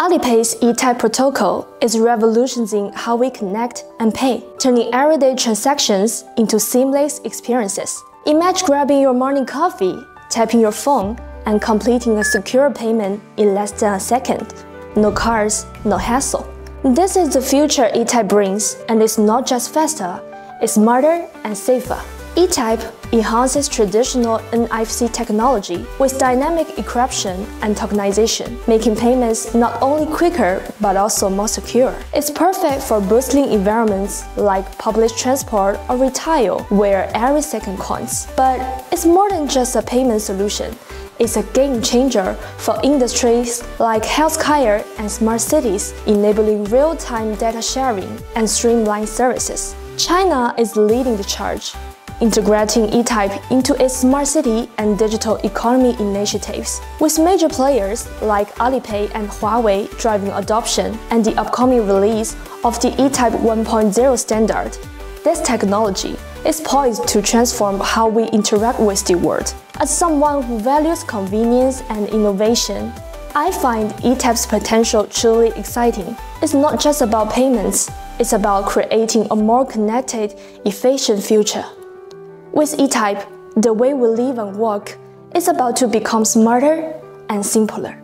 Alipay's iTap protocol is revolutionizing how we connect and pay, turning everyday transactions into seamless experiences. Imagine grabbing your morning coffee, tapping your phone, and completing a secure payment in less than a second. No cards, no hassle. This is the future iTap brings, and it's not just faster, it's smarter and safer. iTap enhances traditional NFC technology with dynamic encryption and tokenization, making payments not only quicker but also more secure. It's perfect for bustling environments like public transport or retail where every second counts. But it's more than just a payment solution. It's a game changer for industries like healthcare and smart cities, enabling real-time data sharing and streamlined services. China is leading the charge, integrating iTap into its smart city and digital economy initiatives, with major players like Alipay and Huawei driving adoption and the upcoming release of the iTap 1.0 standard. This technology is poised to transform how we interact with the world. As someone who values convenience and innovation, I find iTap's potential truly exciting. It's not just about payments, it's about creating a more connected, efficient future. With iTap, the way we live and work is about to become smarter and simpler.